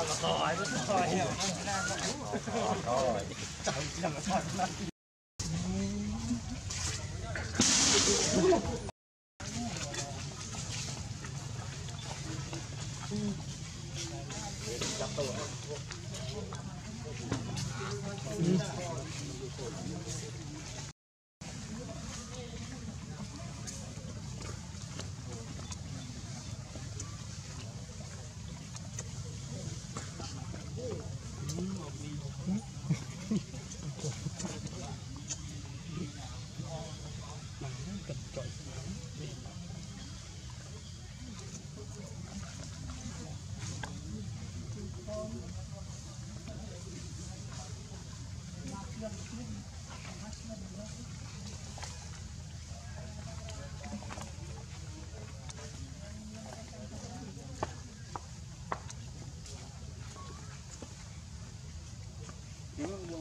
好孩子，好孩子，长这么大。